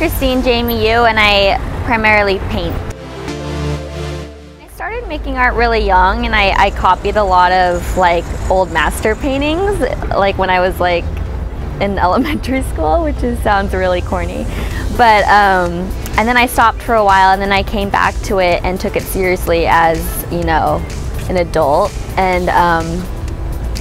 Christine Jamie Yu and I primarily paint. I started making art really young and I, I copied a lot of like old master paintings like when I was like in elementary school, which is, sounds really corny. But, um, and then I stopped for a while and then I came back to it and took it seriously as, you know, an adult. And um,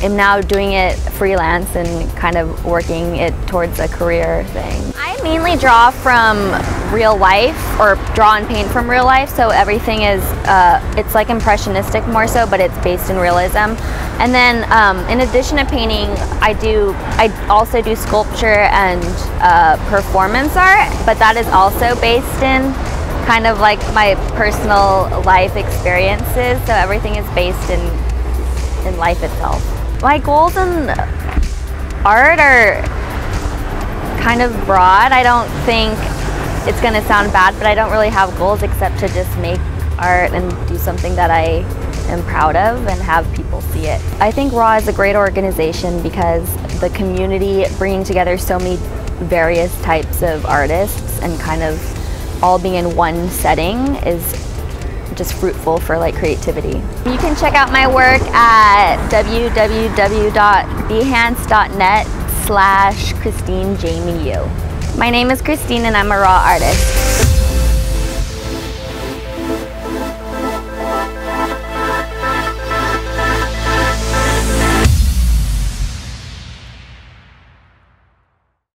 am now doing it freelance and kind of working it towards a career thing. I mainly draw from real life or draw and paint from real life so everything is uh, it's like impressionistic more so but it's based in realism and then um, in addition to painting I do I also do sculpture and uh, performance art but that is also based in kind of like my personal life experiences so everything is based in in life itself. My goals in art are kind of broad. I don't think it's going to sound bad, but I don't really have goals except to just make art and do something that I am proud of and have people see it. I think RAW is a great organization because the community bringing together so many various types of artists and kind of all being in one setting is just fruitful for like creativity. You can check out my work at www.behance.net slash Christine Jamie. My name is Christine and I'm a raw artist.